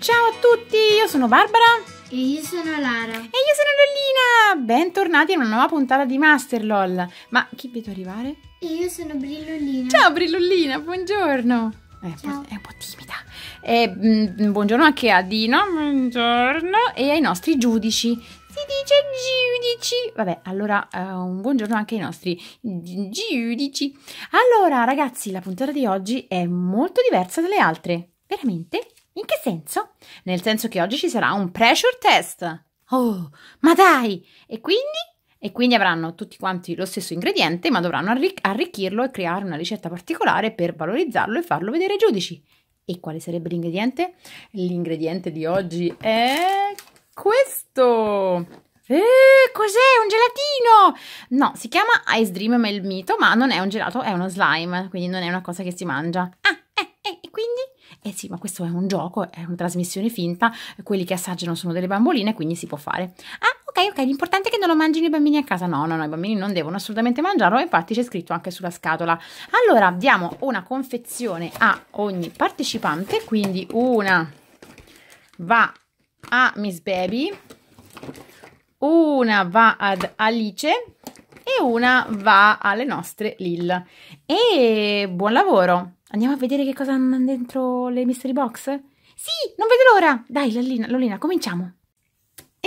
Ciao a tutti, io sono Barbara. E io sono Lara. E io sono Lollina. Bentornati in una nuova puntata di Master LOL. Ma chi vedo arrivare? E io sono Brillollina. Ciao Brillollina, buongiorno. Eh, Ciao. È un po' timida. E, mm, buongiorno anche a Dino, buongiorno, e ai nostri giudici. Si dice giudici. Vabbè, allora eh, un buongiorno anche ai nostri gi- giudici. Allora, ragazzi, la puntata di oggi è molto diversa dalle altre. Veramente? In che senso? Nel senso che oggi ci sarà un pressure test. Oh, ma dai! E quindi? E quindi avranno tutti quanti lo stesso ingrediente, ma dovranno arric- arricchirlo e creare una ricetta particolare per valorizzarlo e farlo vedere ai giudici. E quale sarebbe l'ingrediente? L'ingrediente di oggi è questo. Eh, cos'è? Un gelatino? No, si chiama Ice Dream Melmito, ma non è un gelato, è uno slime, quindi non è una cosa che si mangia. Ah, eh, eh, e quindi? Eh sì, ma questo è un gioco, è una trasmissione finta, quelli che assaggiano sono delle bamboline, quindi si può fare. Ah, ok, ok, l'importante è che non lo mangino i bambini a casa. No, no, no, i bambini non devono assolutamente mangiarlo, infatti c'è scritto anche sulla scatola. Allora, diamo una confezione a ogni partecipante, quindi una va a Miss Baby, una va ad Alice e una va alle nostre Lil. E buon lavoro! Andiamo a vedere che cosa hanno dentro le mystery box? Sì, non vedo l'ora! Dai, Lolina, Lolina, cominciamo!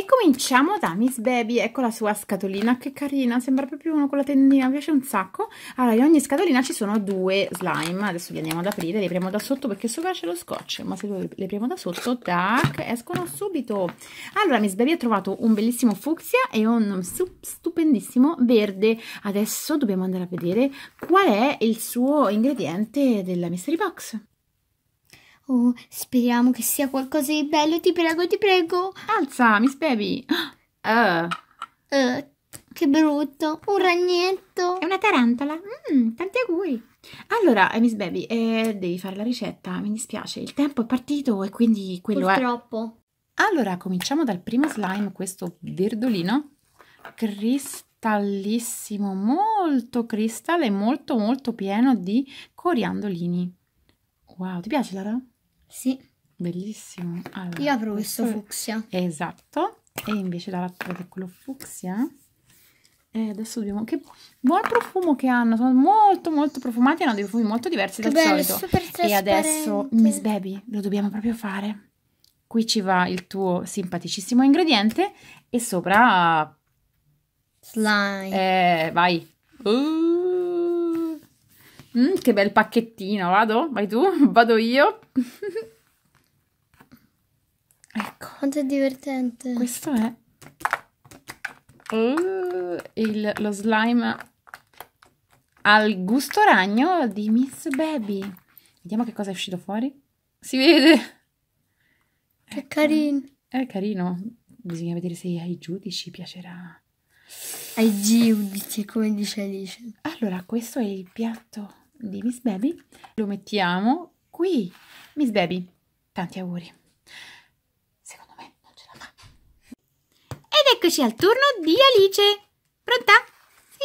E cominciamo da Miss Baby, ecco la sua scatolina, che carina, sembra proprio uno con la tendina, mi piace un sacco. Allora, in ogni scatolina ci sono due slime, adesso li andiamo ad aprire, li apriamo da sotto perché sopra c'è lo scotch, ma se li apriamo da sotto, tac, escono subito. Allora, Miss Baby ha trovato un bellissimo fucsia e un stupendissimo verde. Adesso dobbiamo andare a vedere qual è il suo ingrediente della mystery box. Oh, speriamo che sia qualcosa di bello, ti prego, ti prego. Alza, Miss Baby! Uh. Uh, che brutto, un ragnetto. È una tarantola. Mm, tanti auguri. Allora, eh, Miss Baby, eh, devi fare la ricetta, mi dispiace, il tempo è partito e quindi quello Purtroppo. è... Allora, cominciamo dal primo slime, questo verdolino, cristallissimo, molto cristallo e molto molto pieno di coriandolini. Wow, ti piace Lara? Sì. Bellissimo. Allora, Io apro questo fucsia. Esatto. E invece Lara prende quello fucsia. E adesso dobbiamo... Che buon profumo che hanno, sono molto molto profumati, hanno dei profumi molto diversi Che dal bello, solito. E adesso. Miss Baby, lo dobbiamo proprio fare. Qui ci va il tuo simpaticissimo ingrediente e sopra... Slime. Eh, vai. Uh. Mm, che bel pacchettino, vado? Vai tu? Vado io? ecco, Quanto è divertente. questo è uh, il- lo slime al gusto ragno di Miss Baby. Vediamo che cosa è uscito fuori. Si vede? Che carino. È carino. Bisogna vedere se ai giudici piacerà. Ai giudici, come dice Alice. Allora, questo è il piatto di Miss Baby. Lo mettiamo qui. Miss Baby, tanti auguri. Secondo me non ce la fa. Ed eccoci al turno di Alice. Pronta? Sì,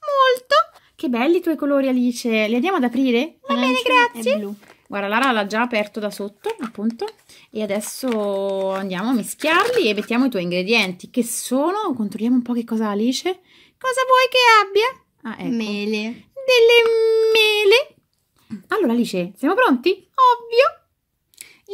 molto. Che belli i tuoi colori, Alice. Li andiamo ad aprire? Va bene, Arancione grazie. Blu. Guarda, Lara l'ha già aperto da sotto, appunto. E adesso andiamo a mischiarli e mettiamo i tuoi ingredienti, che sono... Controlliamo un po' che cosa Alice. Cosa vuoi che abbia? Ah, ecco. Mele. Delle mele. Allora, Alice, siamo pronti? Ovvio.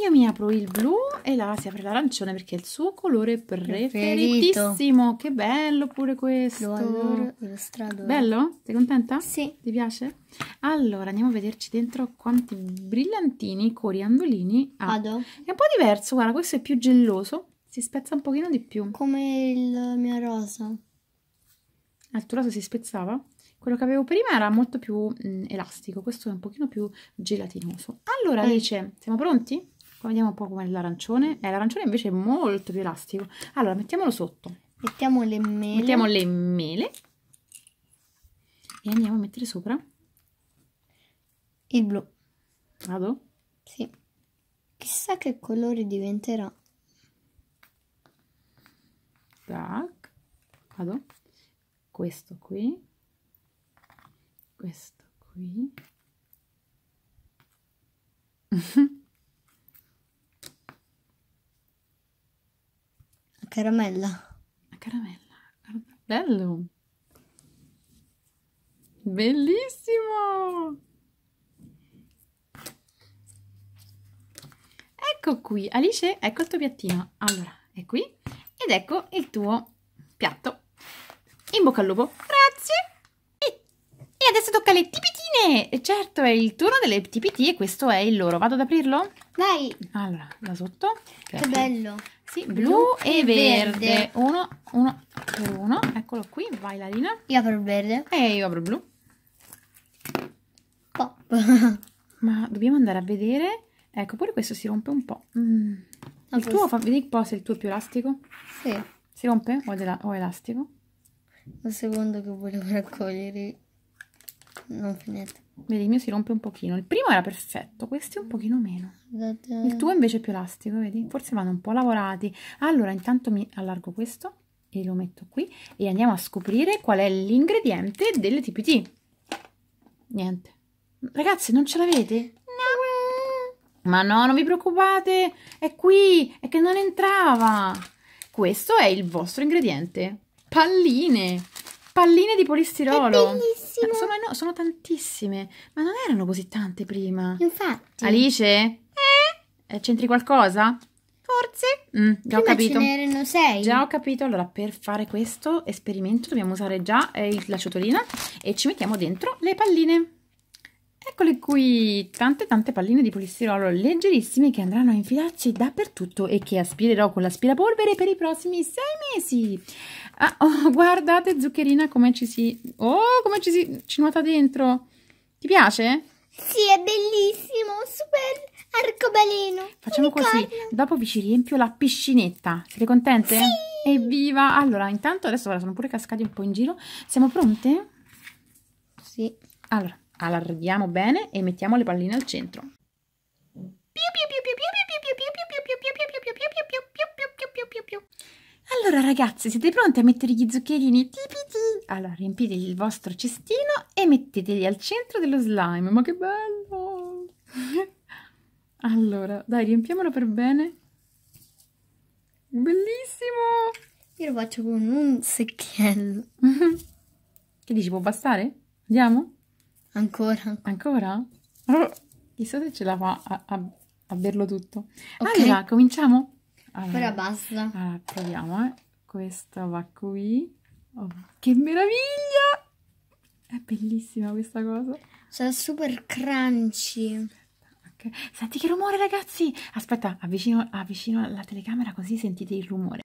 Io mi apro il blu e Lara si apre l'arancione perché è il suo colore preferitissimo. Che bello pure questo. Lo adoro, lo stradoro. Bello? Sei contenta? Sì. Ti piace? Allora, andiamo a vederci dentro quanti brillantini, coriandolini ha. Vado. È un po' diverso, guarda, questo è più gelloso. Si spezza un pochino di più. Come il mio rosa. Il tuo rosa si spezzava? Quello che avevo prima era molto più mm, elastico, questo è un pochino più gelatinoso. Allora, Eh. Alice, siamo pronti? Vediamo un po' come l'arancione. Eh, l'arancione invece è molto più elastico. Allora, mettiamolo sotto. Mettiamo le mele. Mettiamo le mele e andiamo a mettere sopra. il blu. Vado? Sì. Chissà che colore diventerà. Tac. Vado. Questo qui. Questo qui. caramella. La caramella. Guarda, Bello. Bellissimo. Ecco qui, Alice, ecco il tuo piattino. Allora, è qui ed ecco il tuo piatto. In bocca al lupo. Grazie. E, adesso tocca alle tipitine. Certo, è il turno delle TPT e questo è il loro. Vado ad aprirlo? Vai, Allora, da sotto. che bello. Sì, blu, Blu e verde. verde. Uno, uno per uno. Eccolo qui, vai Lalina. Io apro il verde. E io apro il blu. Pop. Ma dobbiamo andare a vedere. Ecco, pure questo si rompe un po'. Mm. Il tuo, fa, vedi un po' se il tuo è più elastico. sì, Si rompe o o elastico? un secondo che volevo raccogliere. Non finite. Vedi, il mio si rompe un pochino. Il primo era perfetto, questo è un pochino meno. Guardate. Il tuo invece è più elastico, vedi? Forse vanno un po' lavorati. Allora, intanto mi allargo questo e lo metto qui e andiamo a scoprire qual è l'ingrediente delle TPT. Niente. Ragazzi, non ce l'avete? No. Ma no, non vi preoccupate, è qui, è che non entrava. Questo è il vostro ingrediente. Palline. Palline di polistirolo. Ma Sono, no, sono tantissime, ma non erano così tante prima. Infatti. Alice? Eh? C'entri qualcosa? Forse? Mm, già ho prima capito. ce n'erano sei. Già ho capito, allora per fare questo esperimento dobbiamo usare già eh, la ciotolina e ci mettiamo dentro le palline. Eccole qui, tante tante palline di polistirolo leggerissime che andranno a infilarci dappertutto e che aspirerò con l'aspirapolvere per i prossimi sei mesi. Ah, oh, guardate zuccherina come ci si... Oh, come ci si... ci nuota dentro. Ti piace? Sì, è bellissimo. Super arcobaleno. Facciamo così, unicorno. dopo vi ci riempio la piscinetta. Siete contente? Sì! Evviva! Allora, intanto adesso guarda, sono pure cascati un po' in giro. Siamo pronte? Sì. Allora, allarghiamo bene e mettiamo le palline al centro. Allora ragazzi, siete pronti a mettere gli zuccherini tipiti? Allora, riempite il vostro cestino e metteteli al centro dello slime. Ma che bello! Allora, dai, riempiamolo per bene. Bellissimo! Io lo faccio con un secchiello. Che dici, può bastare? Andiamo? Ancora. Ancora? Oh, chissà se ce la fa a, a- a berlo tutto. Ok. Allora, cominciamo? Allora, Ora basta. allora, proviamo, eh. Questo va qui. Oh, che meraviglia! È bellissima questa cosa. Sarà super crunchy. Senti che rumore, ragazzi! Aspetta, avvicino, avvicino la telecamera così sentite il rumore.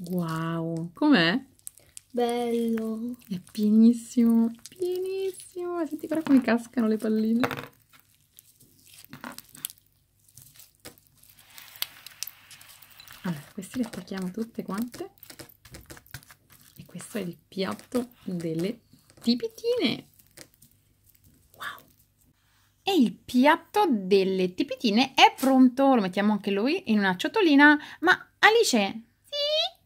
Wow, com'è? Bello. È pienissimo, pienissimo. Senti guarda come cascano le palline. Allora, queste le attacchiamo tutte quante. E questo è il piatto delle tipitine. Wow. E il piatto delle tipitine è pronto. Lo mettiamo anche lui in una ciotolina. Ma Alice?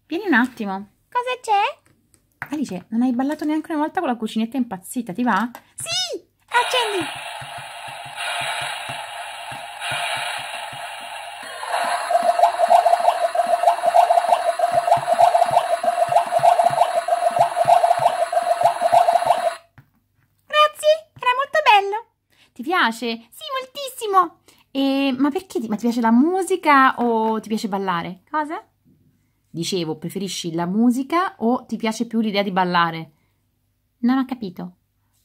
Vieni un attimo. Cosa c'è? Alice, non hai ballato neanche una volta con la cucinetta impazzita, ti va? Sì! Accendi! Grazie, era molto bello. Ti piace? Sì, moltissimo. E, ma perché? ti- Ma ti piace la musica o ti piace ballare? Cosa? Dicevo, preferisci la musica o ti piace più l'idea di ballare? Non ho capito.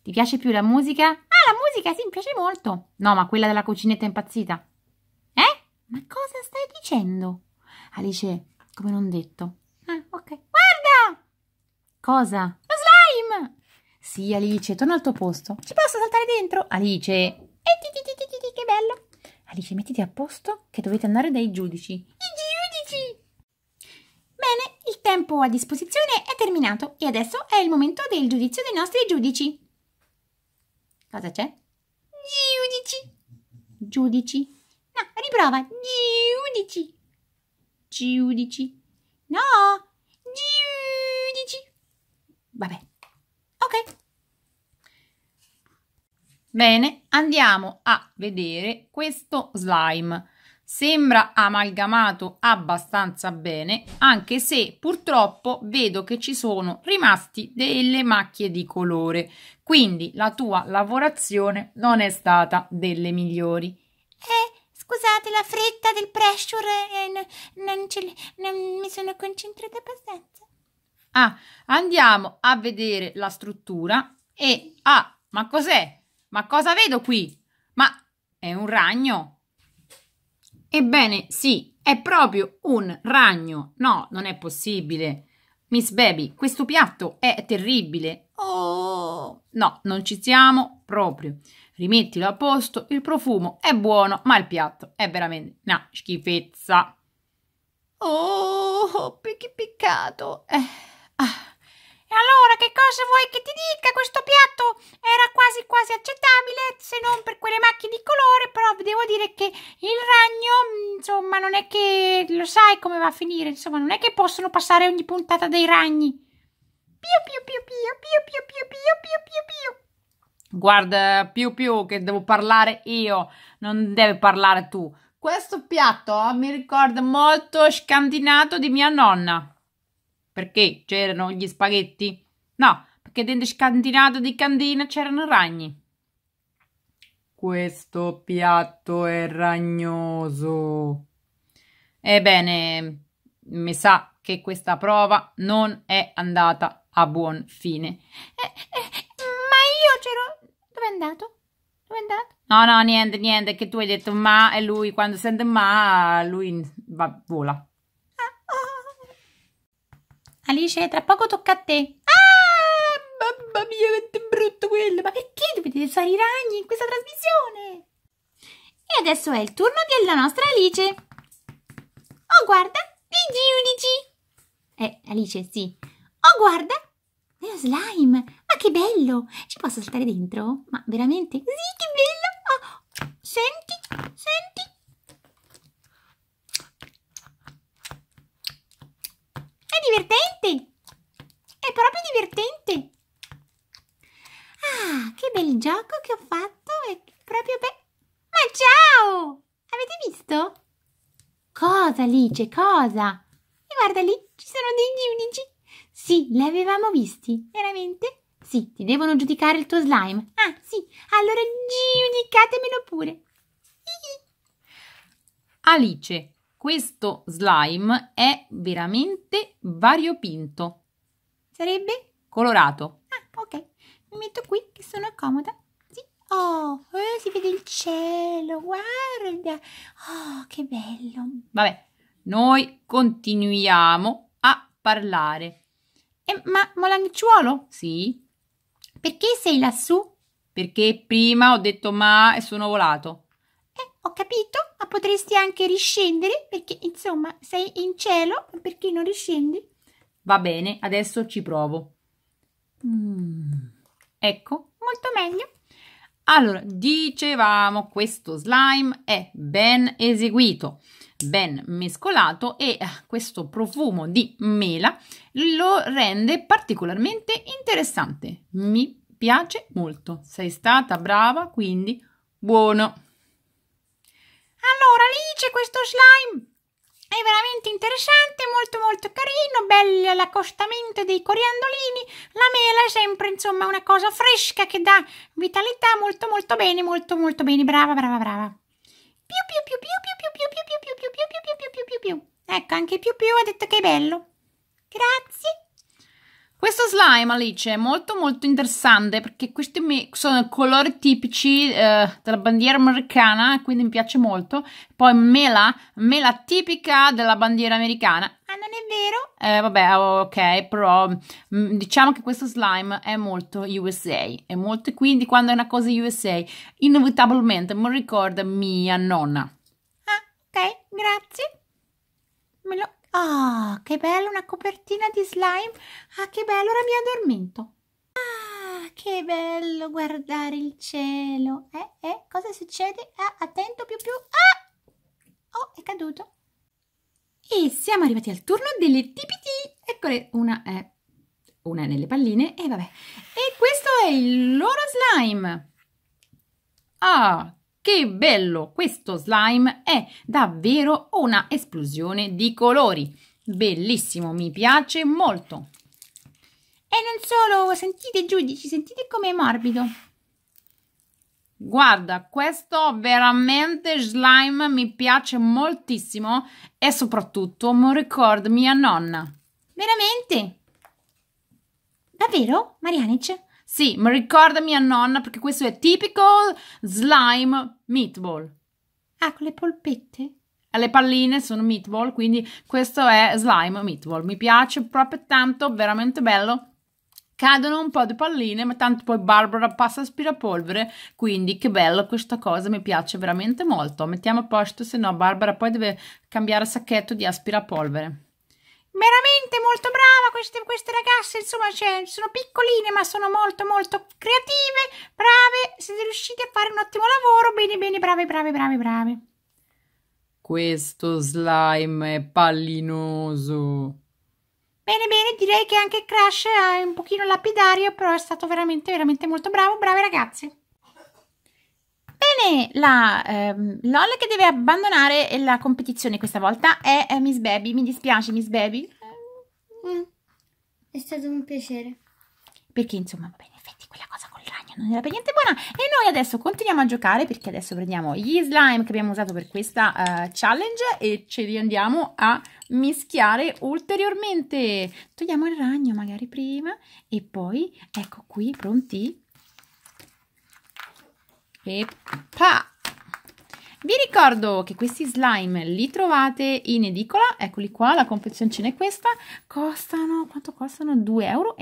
Ti piace più la musica? Ah, la musica, sì, mi piace molto. No, ma quella della cucinetta impazzita. Eh? Ma cosa stai dicendo? Alice, come non detto. Ah, ok. Guarda! Cosa? Lo slime! Sì, Alice, torna al tuo posto. Ci posso saltare dentro? Alice. E ti, ti, ti, ti, ti, ti, che bello. Alice, mettiti a posto che dovete andare dai giudici. I giudici! Bene, il tempo a disposizione è terminato e adesso è il momento del giudizio dei nostri giudici. Cosa c'è? Giudici. Giudici. No, riprova. Giudici. Giudici. No, giudici. Vabbè. Ok. Bene, andiamo a vedere questo slime. Sembra amalgamato abbastanza bene, anche se purtroppo vedo che ci sono rimasti delle macchie di colore, quindi la tua lavorazione non è stata delle migliori. Eh, scusate la fretta del pressure, eh, non, non, non mi sono concentrata abbastanza. Ah, andiamo a vedere la struttura e... Ah, ma cos'è? Ma cosa vedo qui? Ma è un ragno? Ebbene, sì, è proprio un ragno. No, non è possibile. Miss Baby, questo piatto è terribile. Oh, no, non ci siamo proprio. Rimettilo a posto, il profumo è buono, ma il piatto è veramente una schifezza. Oh, che peccato. Eh, ah. E allora che cosa vuoi che ti dica? Questo piatto era quasi quasi accettabile, se non per quelle macchie di colore, però devo dire che il ragno, mm, insomma, non è che lo sai come va a finire, insomma, non è che possono passare ogni puntata dei ragni. Piu piu piu piu piu piu piu piu piu piu piu. Guarda, più più che devo parlare io, non deve parlare tu. Questo piatto mi ricorda molto scandinato di mia nonna. Perché c'erano gli spaghetti? No, perché dentro scantinato di candina c'erano ragni. Questo piatto è ragnoso. Ebbene, mi sa che questa prova non è andata a buon fine. Eh, eh, ma io c'ero... Dove è andato? Dove è andato? No, no, niente, niente, che tu hai detto ma e lui quando sente ma, lui va, vola. Alice, tra poco tocca a te. Ah, mamma mia, quanto è brutto quello. Ma perché dovete fare i ragni in questa trasmissione? E adesso è il turno della nostra Alice. Oh, guarda, i giudici. Eh, Alice, sì. Oh, guarda, è lo slime. Ma che bello. Ci posso saltare dentro? Ma veramente? Sì, che bello. Oh, senti, senti. Divertente! È proprio divertente! Ah, che bel gioco che ho fatto! È proprio be... Ma ciao! Avete visto? Cosa, Alice? Cosa? E guarda lì, ci sono dei giudici! Sì, li avevamo visti, veramente? Sì, ti devono giudicare il tuo slime. Ah, sì, allora giudicatemelo pure. Alice, questo slime è veramente variopinto. Sarebbe? Colorato. Ah, ok. Mi metto qui che sono comoda. Sì. Oh, eh, si vede il cielo, guarda. Oh, che bello. Vabbè, noi continuiamo a parlare. Eh, ma Molangicciuolo? Sì. Perché sei lassù? Perché prima ho detto ma e sono volato. Eh, ho capito, potresti anche riscendere perché insomma sei in cielo, perché non riscendi? Va bene, adesso ci provo. Mm. Ecco, molto meglio. Allora, dicevamo, questo slime è ben eseguito, ben mescolato e eh, questo profumo di mela lo rende particolarmente interessante. Mi piace molto. Sei stata brava, quindi buono. Allora, Alice, questo slime è veramente interessante, molto molto carino, bello l'accostamento dei coriandolini, la mela è sempre insomma una cosa fresca che dà vitalità, molto molto bene, molto molto bene, brava brava brava. Più più più più più più più più più più più più più più più più più Ecco, anche più più ha detto che è bello. Grazie. Questo slime, Alice, è molto molto interessante perché questi sono colori tipici eh, della bandiera americana, quindi mi piace molto. Poi mela, mela tipica della bandiera americana. Ah, non è vero? Eh, vabbè, ok, però mm, diciamo che questo slime è molto USA. È molto, quindi quando è una cosa USA, inevitabilmente mi ricorda mia nonna. Ah, ok, grazie. Me lo Oh, che bella una copertina di slime. Ah, che bello, ora mi addormento. Ah, che bello guardare il cielo. Eh, eh, cosa succede? Ah, attento, più più. Ah! Oh, è caduto. E siamo arrivati al turno delle TPT. Eccole, una è una nelle palline e vabbè. E questo è il loro slime. Ah, che bello! Questo slime è davvero una esplosione di colori. Bellissimo, mi piace molto. E non solo, sentite giudici, sentite com'è morbido. Guarda, questo veramente slime mi piace moltissimo e soprattutto mi ricorda mia nonna. Veramente? Davvero, Marianic? Sì, mi ricorda mia nonna perché questo è typical slime meatball. Ah, con le polpette? Le palline sono meatball, quindi questo è slime meatball. Mi piace proprio tanto, veramente bello. Cadono un po' di palline, ma tanto poi Barbara passa aspirapolvere, quindi che bello questa cosa, mi piace veramente molto. Mettiamo a posto, se no Barbara poi deve cambiare sacchetto di aspirapolvere veramente molto brava queste, queste ragazze, insomma, cioè, sono piccoline ma sono molto molto creative, brave, siete riusciti a fare un ottimo lavoro, bene bene, brave brave brave brave. Questo slime è pallinoso. Bene bene, direi che anche Crash è un pochino lapidario, però è stato veramente veramente molto bravo, brave ragazze. Bene, la ehm, LOL che deve abbandonare la competizione questa volta è eh, Miss Baby. Mi dispiace, Miss Baby. Mm. È stato un piacere. Perché, insomma, vabbè, in effetti quella cosa col ragno non era per niente buona. E noi adesso continuiamo a giocare perché adesso prendiamo gli slime che abbiamo usato per questa uh, challenge e ce li andiamo a mischiare ulteriormente. Togliamo il ragno magari prima e poi, ecco qui, pronti? E pa! Vi ricordo che questi slime li trovate in edicola, eccoli qua, la confezioncina è questa, costano, quanto costano? 2,99 euro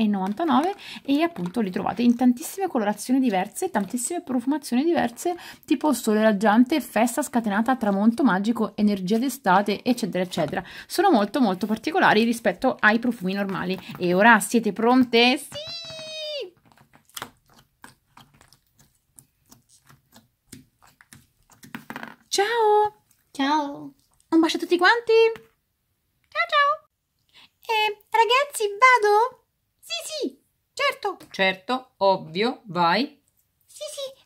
e appunto li trovate in tantissime colorazioni diverse, tantissime profumazioni diverse, tipo sole raggiante, festa scatenata, tramonto magico, energia d'estate, eccetera, eccetera. Sono molto molto particolari rispetto ai profumi normali. E ora siete pronte? Sì! Ciao! Ciao! Un bacio a tutti quanti! Ciao ciao! Eh, ragazzi, vado? Sì, sì, certo! Certo, ovvio, vai! Sì, sì,